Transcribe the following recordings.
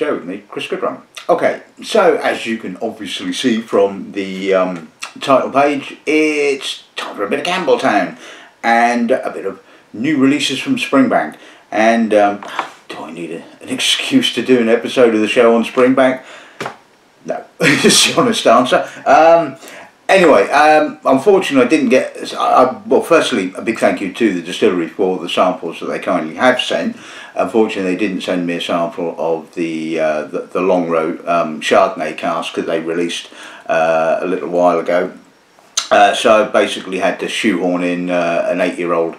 show with me, Chris Goodrum. Okay, so as you can obviously see from the um, title page, it's time for a bit of Campbeltown and a bit of new releases from Springbank. And um, do I need a, an excuse to do an episode of the show on Springbank? No, it's the honest answer. Um, anyway, um, unfortunately, I didn't get. I, well, firstly, a big thank you to the distillery for the samples that they kindly have sent. Unfortunately, they didn't send me a sample of the uh, the, the Longrow um, Chardonnay cask that they released uh, a little while ago. Uh, so I basically had to shoehorn in uh, an eight-year-old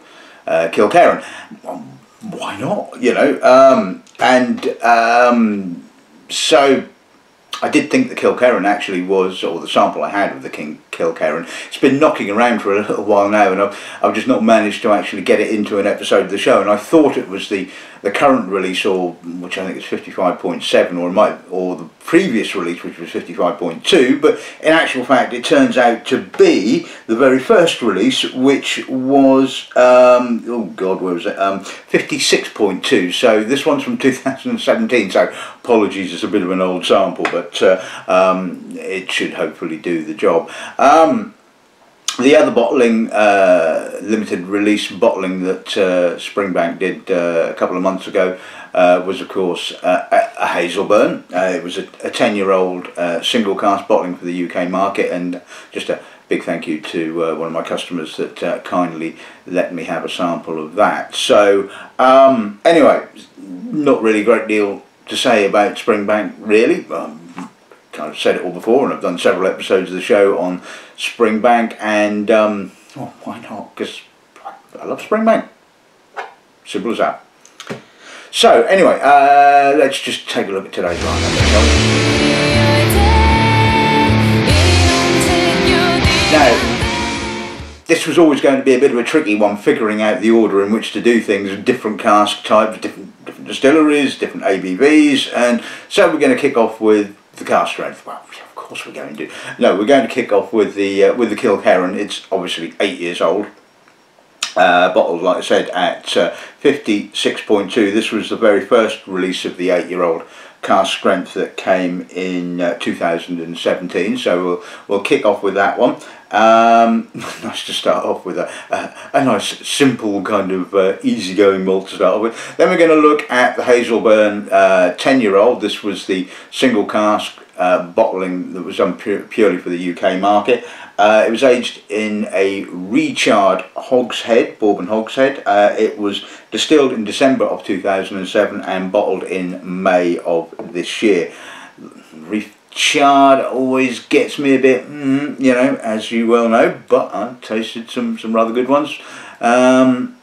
uh, Kilkerran. Why not? You know, um, and um, so I did think the Kilkerran actually was, or the sample I had of the King Kilkerran, it's been knocking around for a little while now and I've, I've just not managed to actually get it into an episode of the show. And I thought it was the, the current release, or which I think is 55.7, or it might, or the previous release which was 55.2, but in actual fact it turns out to be the very first release which was, um, oh god where was it, um, 56.2, so this one's from 2017, so apologies it's a bit of an old sample but uh, um, it should hopefully do the job. Um, the other bottling, uh, limited release bottling that uh, Springbank did uh, a couple of months ago uh, was, of course, uh, a, a Hazelburn. Uh, it was a, a 10 year old single cask bottling for the UK market, and just a big thank you to one of my customers that kindly let me have a sample of that. So, um, anyway, not really a great deal to say about Springbank, really. Um, kind of said it all before, and I've done several episodes of the show on Springbank, and um, oh, why not? Because I love Springbank. Simple as that. So anyway, uh, let's just take a look at today's lineup. Now, this was always going to be a bit of a tricky one, figuring out the order in which to do things, different cask types, different, different distilleries, different ABVs, and so we're going to kick off with the cask strength. Well, of course we're going to. No, we're going to kick off with the uh, with the Kilkerran. It's obviously eight years old. Uh, bottled, like I said, at uh, 56.2. This was the very first release of the eight-year-old cask strength that came in uh, 2017. So we'll we'll kick off with that one. Um, nice to start off with a, a, a nice simple kind of uh, easygoing malt to start off with. Then we're going to look at the Hazelburn 10-year-old. Uh, this was the single cask uh, bottling that was done purely for the UK market. Uh, it was aged in a recharred hogshead, bourbon hogshead. Uh, it was distilled in December of 2007 and bottled in May of this year. Recharred always gets me a bit, mm, you know, as you well know, but I tasted some, some rather good ones. Um,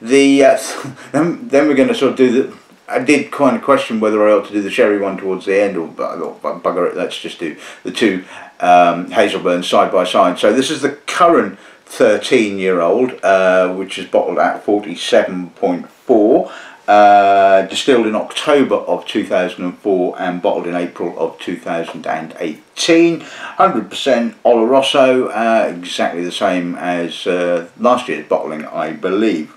the uh, then, then we're going to sort of do the I did kind of question whether I ought to do the sherry one towards the end, or but I thought, bugger it, let's just do the two um, Hazelburns side by side. So this is the current 13 year old, uh, which is bottled at 47.4. Uh, distilled in October of 2004 and bottled in April of 2018. 100% Oloroso, uh, exactly the same as uh, last year's bottling, I believe,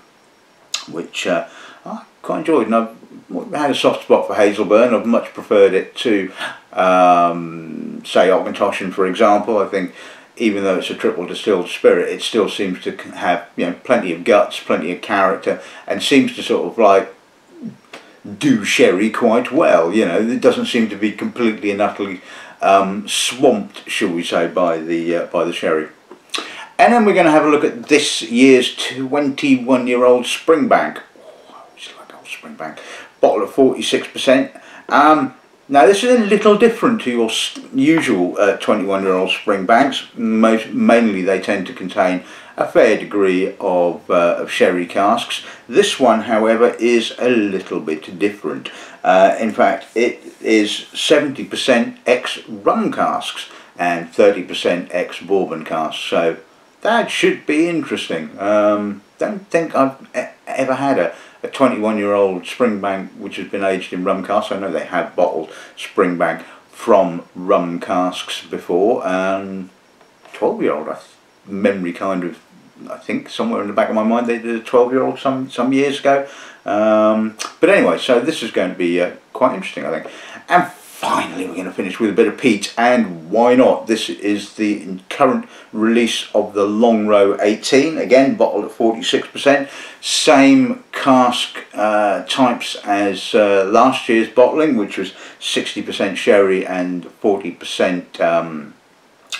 which uh, I quite enjoyed. And I've had a soft spot for Hazelburn. I've much preferred it to, um, say, Auchentoshan, for example. I think even though it's a triple distilled spirit, it still seems to have you know plenty of guts, plenty of character, and seems to sort of like do sherry quite well. You know, it doesn't seem to be completely and utterly um, swamped, shall we say, by the uh, by the sherry. And then we're going to have a look at this year's 21-year-old Springbank. Oh, I always like old Springbank bottle of 46%. Um, now this is a little different to your usual 21 uh, year old Springbanks. Most, mainly they tend to contain a fair degree of, uh, of sherry casks. This one however is a little bit different. Uh, in fact it is 70% ex rum casks and 30% ex bourbon casks so that should be interesting. Um, don't think I've ever had a a 21 year old Springbank which has been aged in rum casks. I know they have bottled Springbank from rum casks before. Um, 12 year old, memory kind of I think somewhere in the back of my mind they did a 12 year old some some years ago. Um, but anyway, so this is going to be uh, quite interesting, I think. And finally, we're going to finish with a bit of peat, and why not? This is the current release of the Longrow 18, again bottled at 46%. Same cask uh, types as uh, last year's bottling, which was 60% sherry and 40% um,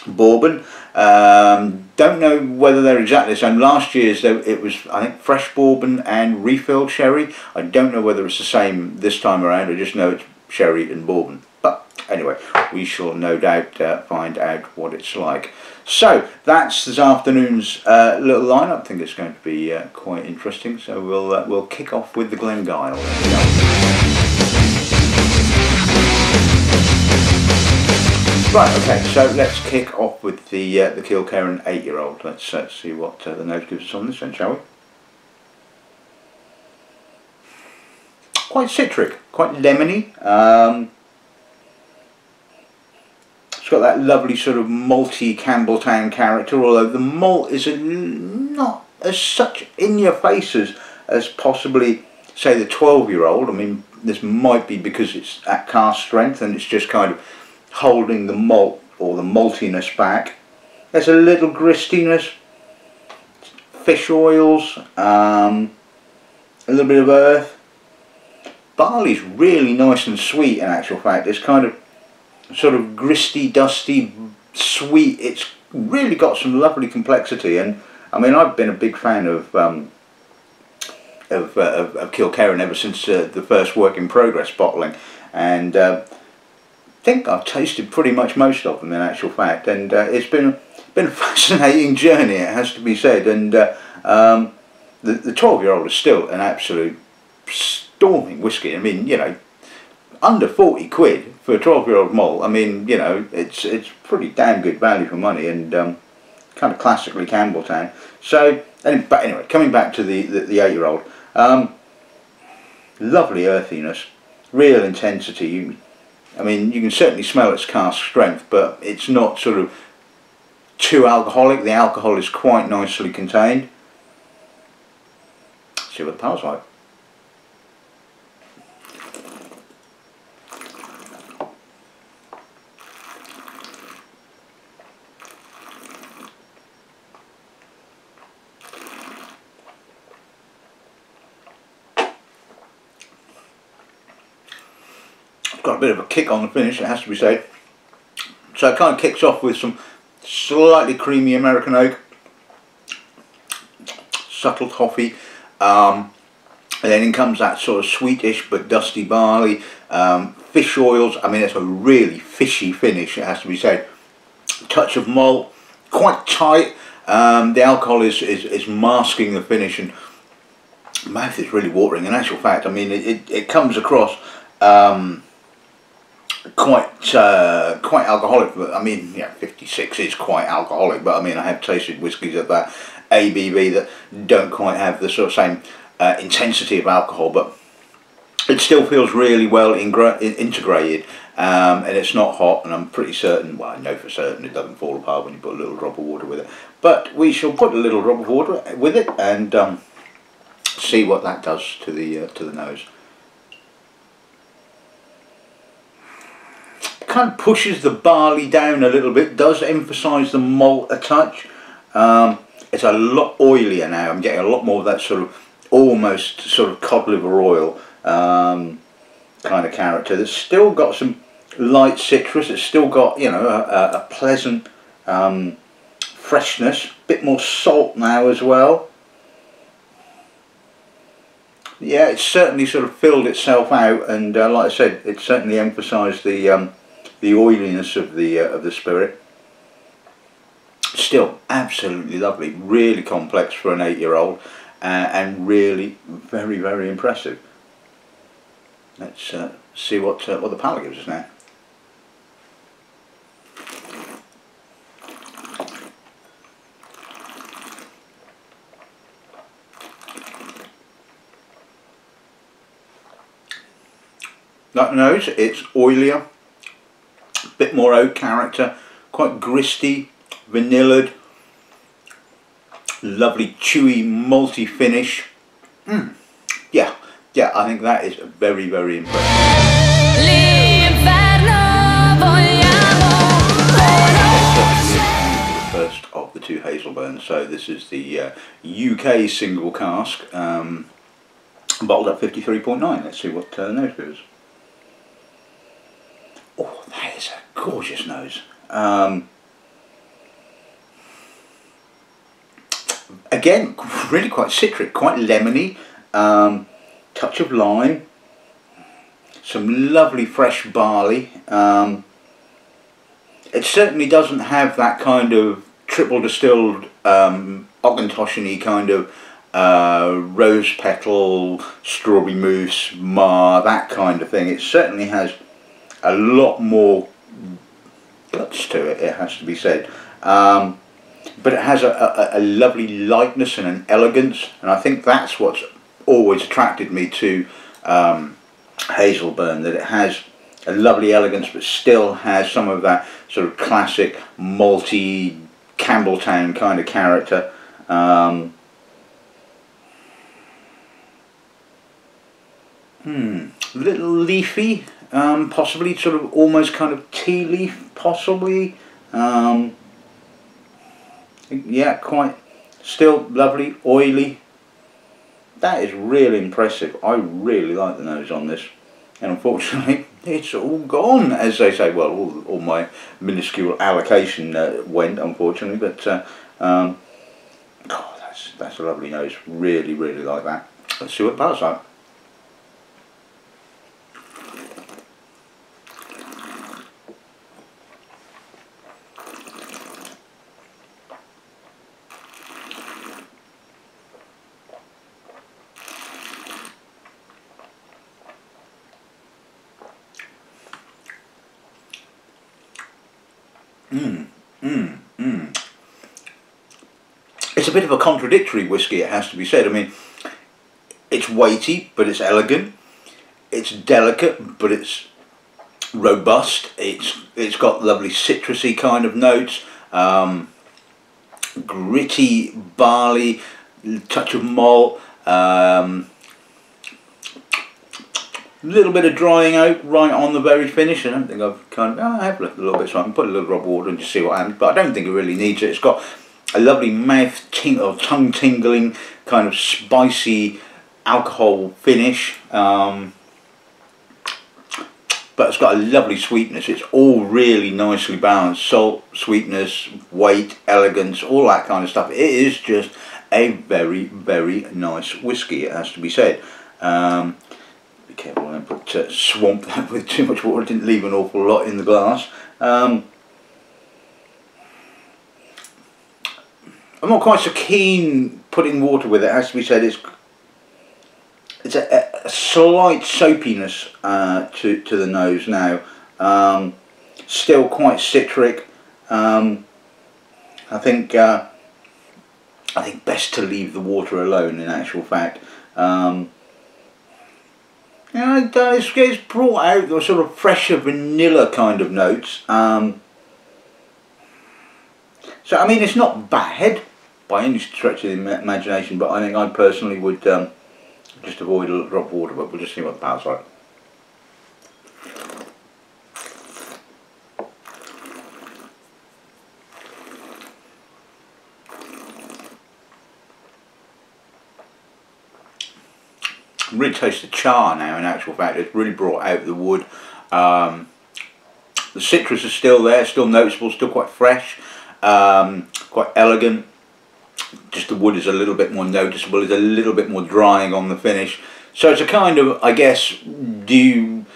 bourbon. Um, don't know whether they're exactly the same. Last year's it was I think fresh bourbon and refilled sherry. I don't know whether it's the same this time around. I just know it's sherry and bourbon. But anyway, we shall no doubt uh, find out what it's like. So that's this afternoon's uh, little lineup. I think it's going to be uh, quite interesting. So we'll uh, we'll kick off with the Glengyle. Right, okay, so let's kick off the uh, the Kilkerran eight-year-old. Let's uh, see what uh, the nose gives us on this one, shall we? Quite citric, quite lemony. Um, it's got that lovely sort of malty Campbeltown character, although the malt is a, not as such in your face as, possibly, say, the 12-year-old. I mean, this might be because it's at cask strength and it's just kind of holding the malt or the maltiness back. There's a little gristiness, fish oils, um, a little bit of earth. Barley's really nice and sweet in actual fact. It's kind of sort of gristy, dusty, sweet. It's really got some lovely complexity and I mean I've been a big fan of um, of, uh, of, of Kilkerran ever since uh, the first work in progress bottling and uh, think I've tasted pretty much most of them in actual fact, and uh, it's been been a fascinating journey. It has to be said, and uh, um, the the twelve year old is still an absolute storming whiskey. I mean, you know, under forty quid for a twelve year old malt. I mean, you know, it's it's pretty damn good value for money, and um, kind of classically Campbeltown. So, but anyway, coming back to the the, the eight year old. Um, lovely earthiness, real intensity. You, I mean, you can certainly smell its cask strength, but it's not sort of too alcoholic. The alcohol is quite nicely contained. Let's see what the power's like. I've got a bit of a kick on the finish, it has to be said. So it kind of kicks off with some slightly creamy American oak, subtle toffee, um, and then in comes that sort of sweetish but dusty barley, um, fish oils. I mean, it's a really fishy finish, it has to be said. Touch of malt, quite tight. Um, the alcohol is, is, is masking the finish, and mouth is really watering. In actual fact, I mean, it, it, it comes across. Um, quite uh, quite alcoholic. But I mean, yeah, 56 is quite alcoholic. But I mean, I have tasted whiskies of that ABV that don't quite have the sort of same uh, intensity of alcohol, but it still feels really well integrated. Um, and it's not hot, and I'm pretty certain, well, I know for certain it doesn't fall apart when you put a little drop of water with it. But we shall put a little drop of water with it and um, see what that does to the uh, to the nose. Kind of pushes the barley down a little bit, does emphasise the malt a touch. Um, it's a lot oilier now, I'm getting a lot more of that sort of almost sort of cod liver oil um, kind of character. It's still got some light citrus, it's still got, you know, a, a pleasant um, freshness, a bit more salt now as well. Yeah, it's certainly sort of filled itself out and uh, like I said, it certainly emphasised the um, the oiliness of the uh, of the spirit. Still absolutely lovely, really complex for an eight-year-old, uh, and really very very impressive. Let's uh, see what uh, what the palate gives us now. That nose, it's oilier, bit more oak character, quite gristy, vanilla'd, lovely chewy malty finish. Mm. Yeah, yeah, I think that is very, very impressive. First of the two Hazelburns, so this is the uh, UK single cask, um, bottled at 53.9. Let's see what uh, the nose goes. Oh, that is a gorgeous nose. Um, again, really quite citric, quite lemony, um, touch of lime, some lovely fresh barley. Um, it certainly doesn't have that kind of triple distilled um, kind of uh, rose petal, strawberry mousse, mar, that kind of thing. It certainly has a lot more guts to it, it has to be said. Um, but it has a, a, a, lovely lightness and an elegance, and I think that's what's always attracted me to um, Hazelburn, that it has a lovely elegance but still has some of that sort of classic malty Campbeltown kind of character. Um, hmm, little leafy, um, possibly sort of almost kind of tea leaf, possibly. Um, yeah, quite still lovely, oily. That is really impressive. I really like the nose on this. And unfortunately, it's all gone, as they say. Well, all, all my minuscule allocation uh, went, unfortunately. But, uh, um, God, that's, that's a lovely nose. Really, really like that. Let's see what it like. Mm, mm, mm. It's a bit of a contradictory whiskey, it has to be said. I mean, it's weighty, but it's elegant. It's delicate, but it's robust. It's it's got lovely citrusy kind of notes. Um, gritty barley, touch of malt. Um, little bit of drying out right on the very finish. I don't think I've kind of, I have a little bit, so I can put a little drop of water and just see what happens, but I don't think it really needs it. It's got a lovely mouth ting or tongue tingling, kind of spicy alcohol finish. Um, but it's got a lovely sweetness. It's all really nicely balanced. Salt, sweetness, weight, elegance, all that kind of stuff. It is just a very, very nice whiskey, it has to be said. Um, be careful I don't put uh, swamp that with too much water, didn't leave an awful lot in the glass. Um, I'm not quite so keen putting water with it, to be said, it's it's a, a slight soapiness uh, to, to the nose now. Um, still quite citric. Um, I think uh, I think best to leave the water alone in actual fact. Um, yeah, it does. It's brought out the sort of fresher vanilla kind of notes. Um, so, I mean, it's not bad by any stretch of the imagination, but I think I personally would um, just avoid a drop of water, but we'll just see what the power's like. really taste the char now in actual fact. It's really brought out the wood. Um, the citrus is still there still noticeable still quite fresh um, quite elegant just the wood is a little bit more noticeable it's a little bit more drying on the finish so it's a kind of I guess do you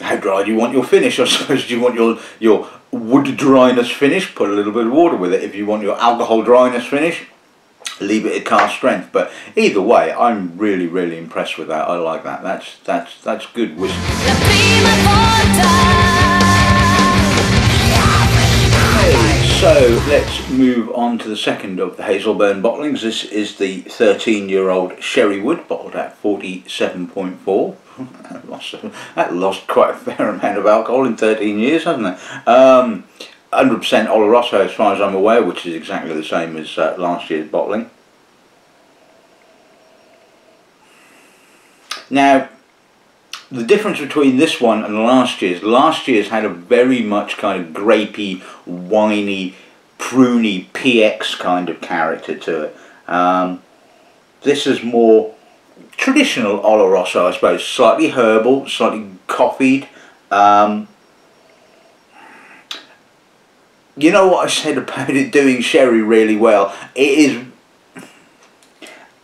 how dry do you want your finish I suppose do you want your your wood dryness finish put a little bit of water with it if you want your alcohol dryness finish leave it at cask strength. But either way, I'm really, really impressed with that. I like that. That's that's that's good whiskey. So let's move on to the second of the Hazelburn bottlings. This is the 13 year old Sherrywood bottled at 47.4. that, lost, quite a fair amount of alcohol in 13 years, hasn't it? Um, 100% Oloroso as far as I'm aware, which is exactly the same as uh, last year's bottling. Now, the difference between this one and last year's, last year's had a very much kind of grapey, winey, pruny PX kind of character to it. Um, this is more traditional Oloroso, I suppose, slightly herbal, slightly coffeed. Um, you know what I said about it doing sherry really well? It is,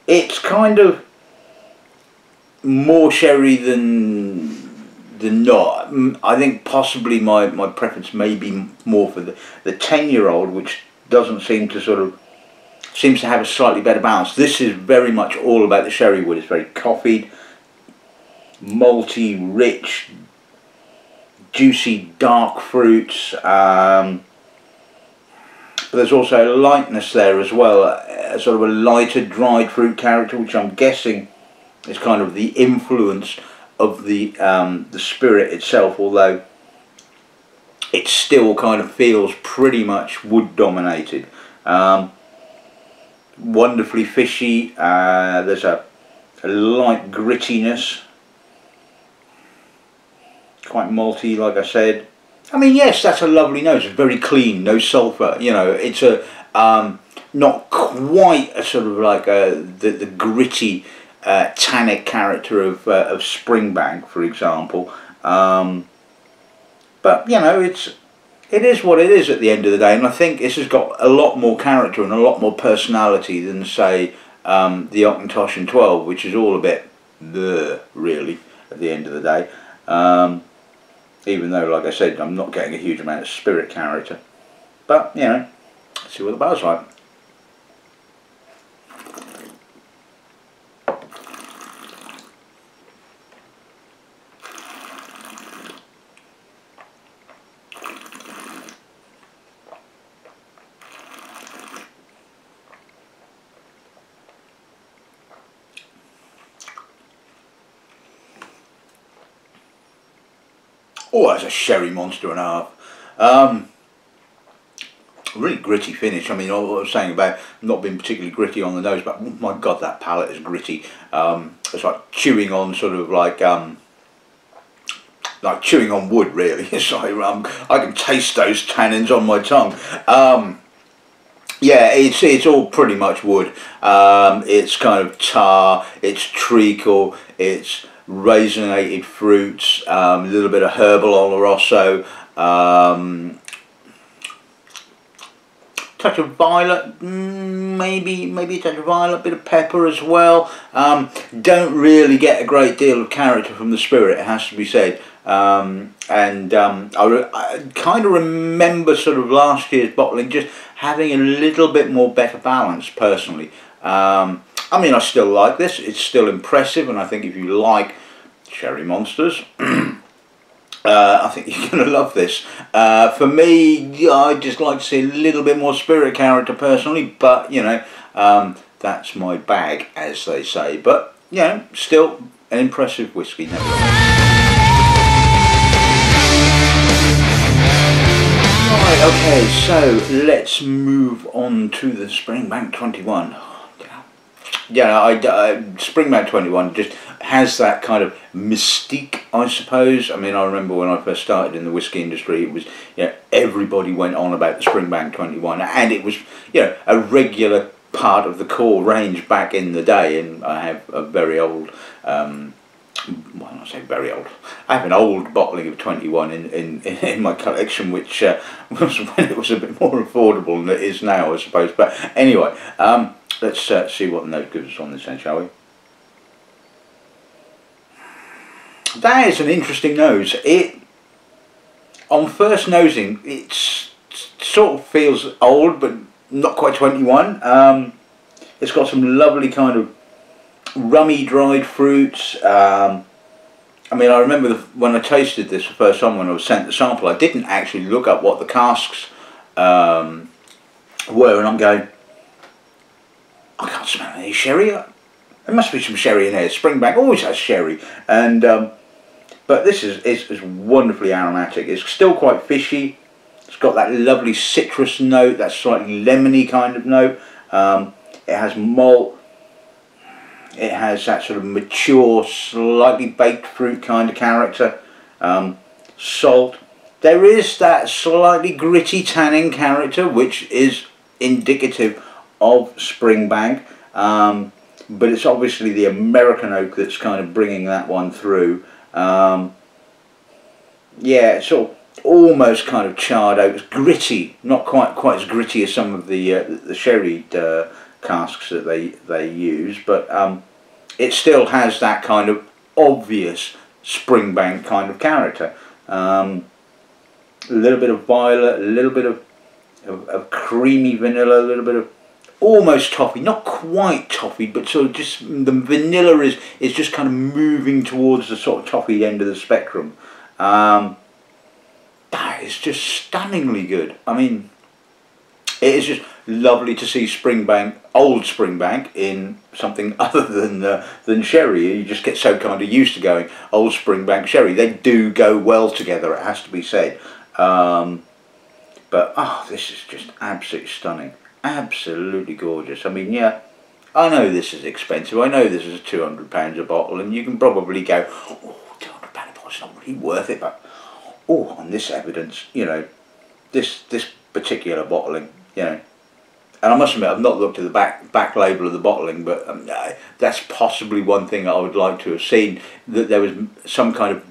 it's kind of more sherry than than not. I think possibly my, my preference may be more for the, the 10 year old which doesn't seem to sort of seems to have a slightly better balance. This is very much all about the sherry wood. It's very coffeed, malty, rich, juicy, dark fruits. Um, but there's also a lightness there as well, a sort of a lighter dried fruit character, which I'm guessing is kind of the influence of the um, the spirit itself, although it still kind of feels pretty much wood dominated. Um, wonderfully fishy. Uh, there's a, a light grittiness, quite malty, like I said. I mean, yes, that's a lovely nose. It's very clean, no sulphur. You know, it's a um, not quite a sort of like a, the the gritty uh, tannic character of uh, of Springbank, for example. Um, but you know, it's it is what it is at the end of the day, and I think this has got a lot more character and a lot more personality than say um, the Auchentoshan 12, which is all a bit the really at the end of the day. Um, even though, like I said, I'm not getting a huge amount of spirit character, but you know, see what the bar's like. Oh, that's a sherry monster and a half. Um, really gritty finish. I mean, all I was saying about not being particularly gritty on the nose, but my god, that palate is gritty. Um, it's like chewing on sort of like um, like chewing on wood. Really, it's like um, I can taste those tannins on my tongue. Um, yeah, it's it's all pretty much wood. Um, it's kind of tar. It's treacle. It's raisinated fruits, um, a little bit of herbal oloroso, um, touch of violet, mm, maybe maybe a touch of violet, bit of pepper as well. Um, don't really get a great deal of character from the spirit, it has to be said. Um, and um, I, I kind of remember sort of last year's bottling just having a little bit more better balance personally. Um, I mean, I still like this. It's still impressive, and I think if you like Sherry Monsters, uh, I think you're going to love this. Uh, for me, I'd just like to see a little bit more spirit character personally, but, you know, um, that's my bag, as they say. But, you know, still an impressive whiskey, Right, okay, so let's move on to the Springbank 21 yeah, I, Springbank 21 just has that kind of mystique, I suppose. I mean, I remember when I first started in the whiskey industry, it was, you know, everybody went on about the Springbank 21, and it was, you know, a regular part of the core range back in the day, and I have a very old, um, well, I say very old, I have an old bottling of 21 in, in, in my collection, which uh, was when it was a bit more affordable than it is now, I suppose. But anyway, um, let's uh, see what the note gives us on this end, shall we? That is an interesting nose. It, on first nosing, it sort of feels old, but not quite 21. Um, it's got some lovely kind of rummy dried fruits. Um, I mean, I remember the, when I tasted this the first time when I was sent the sample, I didn't actually look up what the casks um, were, and I'm going, I can't smell any sherry. There must be some sherry in here. Springbank always has sherry, and um, but this is, is, is wonderfully aromatic. It's still quite fishy. it's got that lovely citrus note, that slightly lemony kind of note. Um, it has malt. It has that sort of mature, slightly baked fruit kind of character. Um, salt. There is that slightly gritty tannin character, which is indicative of Springbank. Um, but it's obviously the American oak that's kind of bringing that one through. Um, yeah, it's all almost kind of charred oak, gritty, not quite quite as gritty as some of the uh, the sherry uh, casks that they they use, but um, it still has that kind of obvious Springbank kind of character. Um, a little bit of violet, a little bit of, of, of creamy vanilla, a little bit of almost toffee, not quite toffee, but sort of just the vanilla is is just kind of moving towards the sort of toffee end of the spectrum. Um, that is just stunningly good. I mean, it is just lovely to see Springbank, old Springbank, in something other than uh, than sherry. You just get so kind of used to going old Springbank sherry. They do go well together. It has to be said. Um, but oh, this is just absolutely stunning absolutely gorgeous. I mean, yeah, I know this is expensive. I know this is two hundred pounds a bottle, and you can probably go, oh, two hundred pound a bottle, it's not really worth it. But oh, on this evidence, you know, this this particular bottling, you know. And I must admit, I've not looked at the back back label of the bottling, but um, that's possibly one thing I would like to have seen that there was some kind of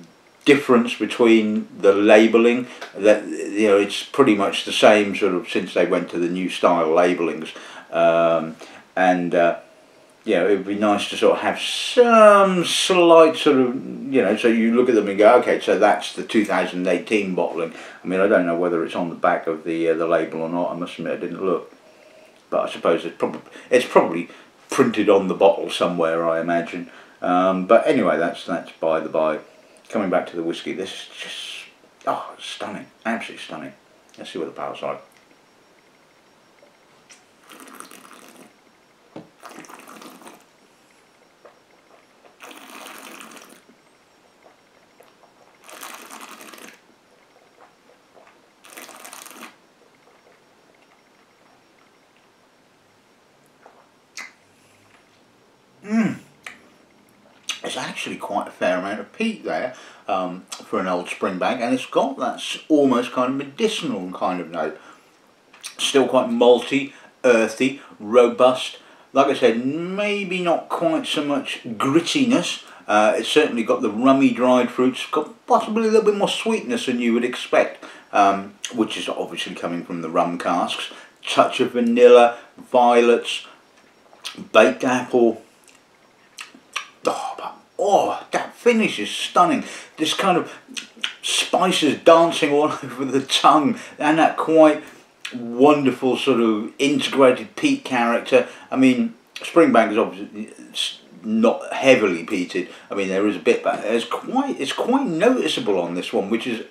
difference between the labelling that you know it's pretty much the same sort of since they went to the new style labellings um, and uh, you know it would be nice to sort of have some slight sort of you know so you look at them and go okay so that's the 2018 bottling. I mean I don't know whether it's on the back of the uh, the label or not I must admit I didn't look. But I suppose it's probably it's probably printed on the bottle somewhere I imagine. Um, but anyway that's that's by the by coming back to the whiskey, this is just, oh, stunning, absolutely stunning. Let's see what the power's like. Actually quite a fair amount of peat there um, for an old Springbank and it's got that almost kind of medicinal kind of note. Still quite malty, earthy, robust. Like I said, maybe not quite so much grittiness. Uh, it's certainly got the rummy dried fruits, got possibly a little bit more sweetness than you would expect, um, which is obviously coming from the rum casks. Touch of vanilla, violets, baked apple, oh, Oh, that finish is stunning. This kind of spices dancing all over the tongue and that quite wonderful sort of integrated peat character. I mean, Springbank is obviously not heavily peated. I mean, there is a bit, but it's quite it's quite noticeable on this one, which is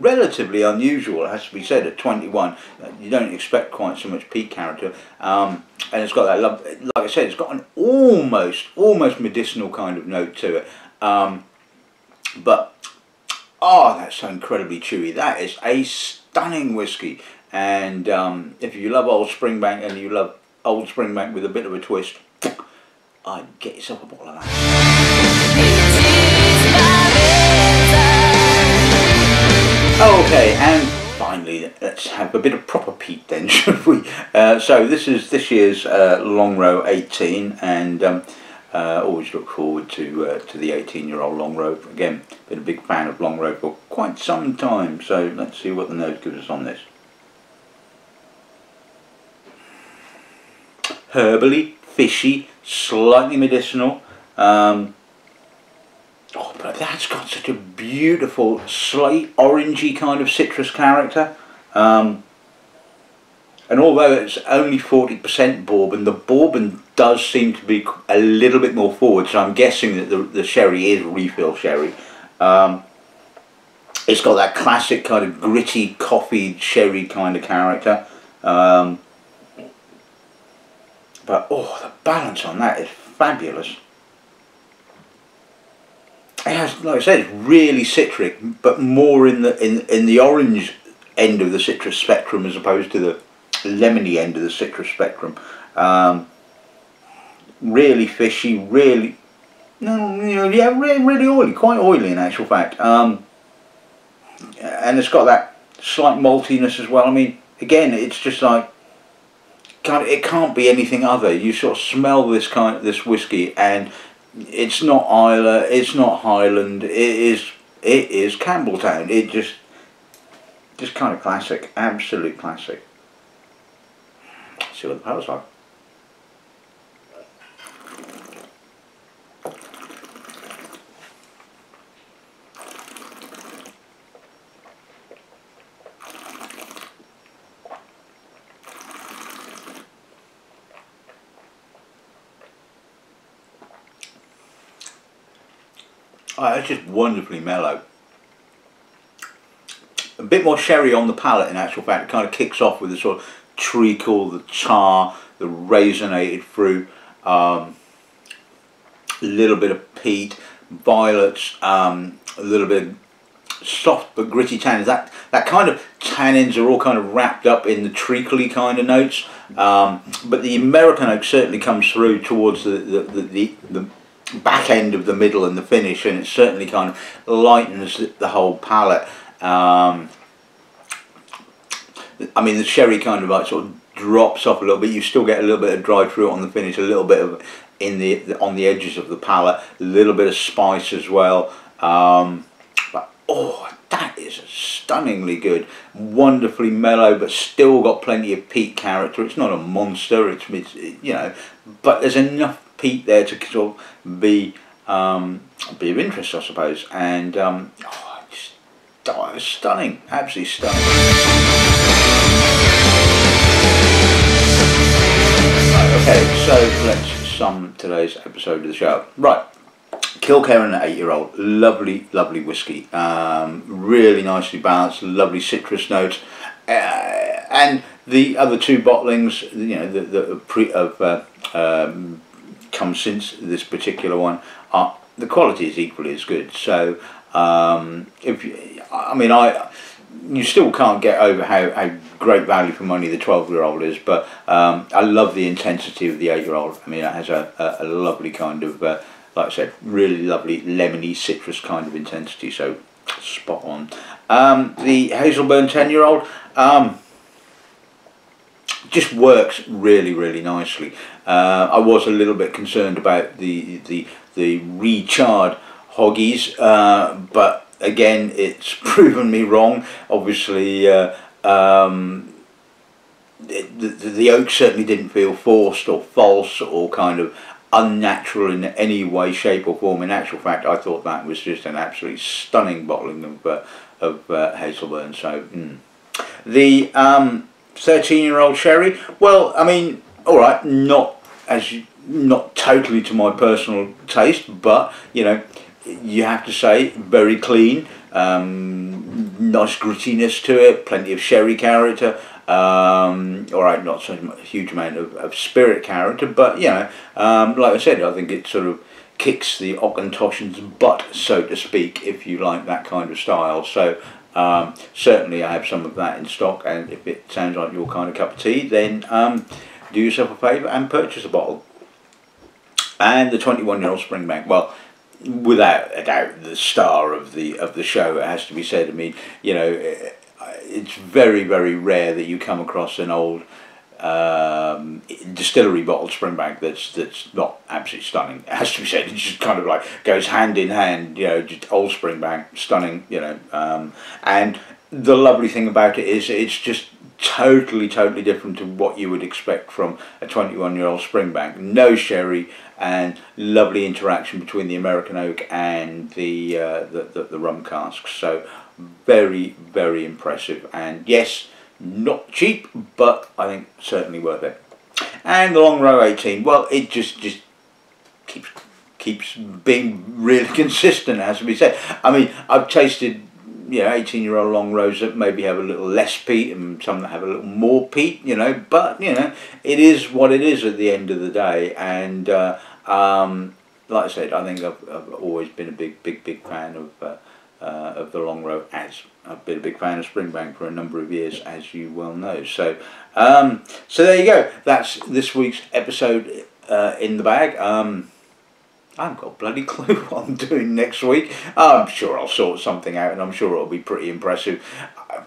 relatively unusual, it has to be said, at 21. You don't expect quite so much peat character. Um, and it's got that, love, like I said, it's got an almost, almost medicinal kind of note to it. Um, but, oh, that's so incredibly chewy. That is a stunning whiskey. And um, if you love Old Springbank and you love Old Springbank with a bit of a twist, I'd get yourself a bottle of that. Okay, and finally, let's have a bit of proper peat then, should we? Uh, so this is this year's uh, Longrow 18, and um, uh, always look forward to uh, to the 18-year-old Longrow. Again, been a big fan of Longrow for quite some time, so let's see what the nose gives us on this. Herbally, fishy, slightly medicinal. Um, Oh, but that's got such a beautiful, slight orangey kind of citrus character. Um, and although it's only 40% bourbon, the bourbon does seem to be a little bit more forward, so I'm guessing that the, the sherry is refill sherry. Um, it's got that classic kind of gritty coffee sherry kind of character. Um, but oh, the balance on that is fabulous it has, like I said, it's really citric, but more in the in in the orange end of the citrus spectrum as opposed to the lemony end of the citrus spectrum. Um, really fishy, really, no, you know, yeah, really, really oily, quite oily in actual fact. Um, and it's got that slight maltiness as well. I mean, again, it's just like it can't be anything other. You sort of smell this kind, this whiskey, and it's not Islay, it's not Highland. It is, it is Campbeltown. It just, just kind of classic, absolute classic. Let's see what the power's like. It's just wonderfully mellow. A bit more sherry on the palate in actual fact. It kind of kicks off with the sort of treacle, the char, the raisinated fruit, um, a little bit of peat, violets, um, a little bit of soft but gritty tannins. That that kind of tannins are all kind of wrapped up in the treacly kind of notes. Um, but the American oak certainly comes through towards the the, the, the, the back end of the middle and the finish and it certainly kind of lightens the whole palette um, I mean the sherry kind of like sort of drops off a little bit. You still get a little bit of dried fruit on the finish a little bit of in the on the edges of the palate a little bit of spice as well. Um, but oh that is stunningly good wonderfully mellow but still got plenty of peat character. It's not a monster. It's, it's you know but there's enough peat there to sort of be um, be of interest, I suppose. And um, oh, oh, stunning, absolutely stunning. Okay, so let's sum today's episode of the show. Right, Kilkerran, an eight-year-old, lovely, lovely whiskey. Um, really nicely balanced, lovely citrus notes, uh, and the other two bottlings, you know, the, the pre of uh, um, come since this particular one, are, the quality is equally as good. So um, if you, I mean I you still can't get over how, how great value for money the 12 year old is but um, I love the intensity of the 8 year old I mean it has a, a, a lovely kind of uh, like I said really lovely lemony citrus kind of intensity so spot on um, the Hazelburn 10 year old um, just works really really nicely. Uh, I was a little bit concerned about the the the recharred hoggies uh, but again it's proven me wrong. Obviously uh, um, the, the oak certainly didn't feel forced or false or kind of unnatural in any way shape or form. In actual fact I thought that was just an absolutely stunning bottling of uh, of uh, Hazelburn. So mm. the um, 13 year old sherry? Well I mean all right not as you, not totally to my personal taste but you know you have to say very clean um, nice grittiness to it plenty of sherry character um, all right not so much, a huge amount of, of spirit character but you know um, like I said I think it sort of kicks the Auchentoshan's butt so to speak if you like that kind of style. So um, certainly I have some of that in stock and if it sounds like your kind of cup of tea then um, do yourself a favour and purchase a bottle. And the 21 year old Springbank, well without a doubt the star of the of the show it has to be said. I mean you know it's very very rare that you come across an old um, distillery bottled Springbank that's that's not absolutely stunning. It has to be said. It just kind of like goes hand in hand. You know, just old Springbank, stunning. You know, um, and the lovely thing about it is it's just totally totally different to what you would expect from a 21 year old Springbank. No sherry and lovely interaction between the American oak and the uh, the, the, the rum casks. So very very impressive and yes not cheap, but I think certainly worth it. And the Longrow 18, well, it just just keeps keeps being really consistent, as we said. I mean, I've tasted you know 18 year old Longrows that maybe have a little less peat and some that have a little more peat, you know, but you know, it is what it is at the end of the day. And uh, um, like I said, I think I've, I've always been a big, big, big fan of uh, uh, of the Longrow as I've been a big fan of Springbank for a number of years, as you well know. So, um, so there you go. That's this week's episode uh, in the bag. Um, I haven't got a bloody clue what I'm doing next week. I'm sure I'll sort something out, and I'm sure it'll be pretty impressive. I,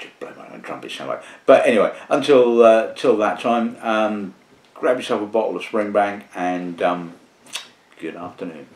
just blow my own trumpet sound like. But anyway, until uh, till that time, um, grab yourself a bottle of Springbank and um, good afternoon.